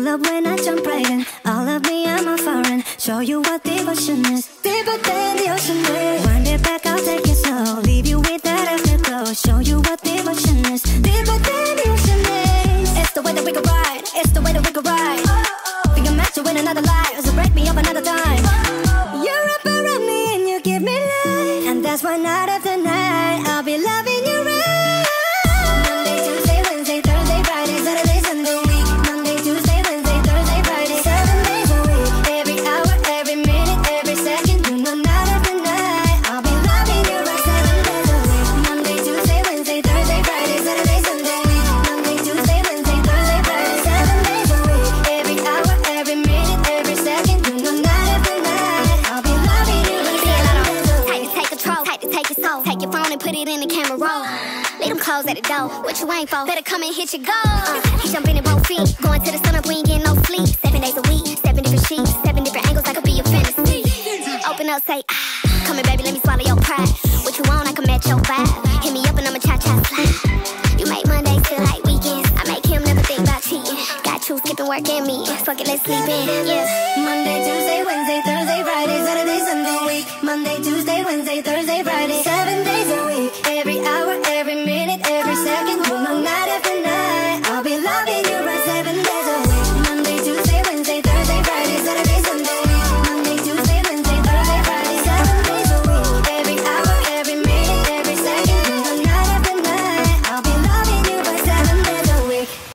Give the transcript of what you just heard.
love when I jump right in. All of me, I'm a foreign. Show you what devotion is. Deeper than the ocean is. Wind it back, I'll take it slow. Leave you with that afterglow. Show you what devotion is. Deeper than the ocean is. It's the way that we can ride. It's the way that we can ride. Oh, oh. Think I'm meant to win another life So break me up another time. Oh, oh. You're up around me and you give me life And that's why night after night Take your phone and put it in the camera roll. Leave them clothes at the door. What you ain't for? Better come and hit your goal. Uh, he jumping in both feet. Going to the sun up, we ain't getting no sleep. Seven days a week, seven different sheets, seven different angles. I could be your fantasy. Open up, say ah. Come here, baby, let me swallow your pride. What you want, I can match your vibe. Hit me up and I'ma cha cha slide. You make Monday feel like weekends. I make him never think about cheating. Got you skipping work and me. Fuck it, let's sleep in. Yeah. Monday, Tuesday, Wednesday, Thursday, Friday, Saturday, Sunday, week. Monday, Tuesday, Wednesday, Thursday, Friday every minute, every second.